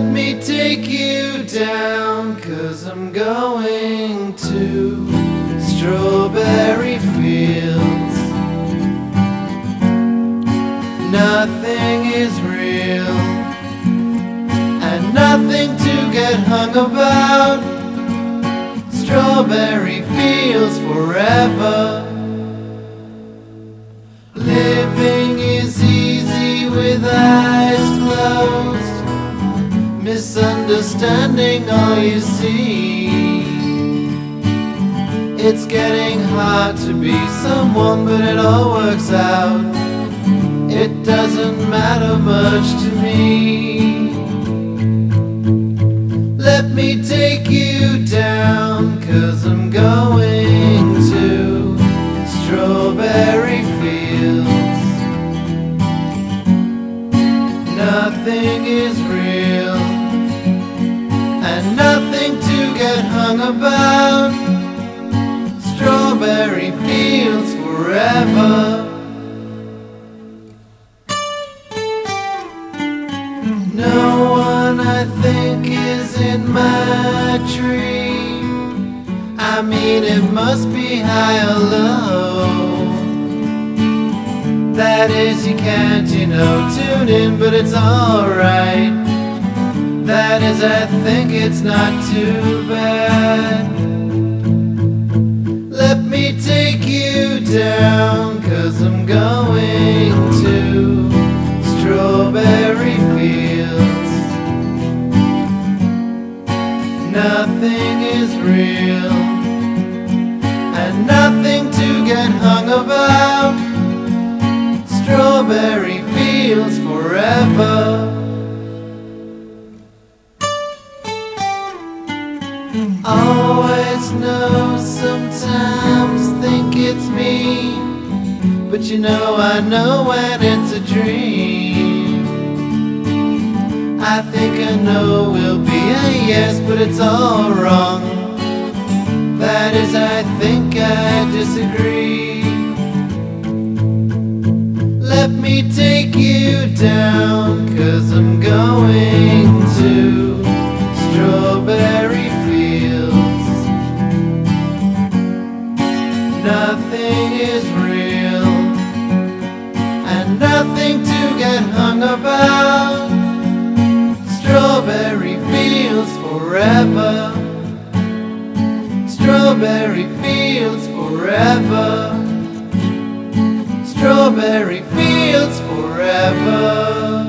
Let me take you down, cause I'm going to strawberry fields. Nothing is real, and nothing to get hung about. Strawberry fields forever. Misunderstanding all you see. It's getting hard to be someone, but it all works out. It doesn't matter much to me. Let me take you down, cause I'm going to strawberry fields. Nothing is real, hung about. Strawberry fields forever. No one I think is in my tree. I mean, it must be high or low. That is, you can't, you know, tune in, but it's alright. That is, I think it's not too bad. Let me take you down, cause I'm going to strawberry fields. Nothing is real, and nothing to get hung about. Strawberry fields forever. Always know, sometimes think it's me. But you know, I know when it's a dream. I think a no will be a yes, but it's all wrong. That is, I think I disagree. Let me take you down, cause I'm going Nothing is real, and nothing to get hung about. Strawberry fields forever. Strawberry fields forever. Strawberry fields forever.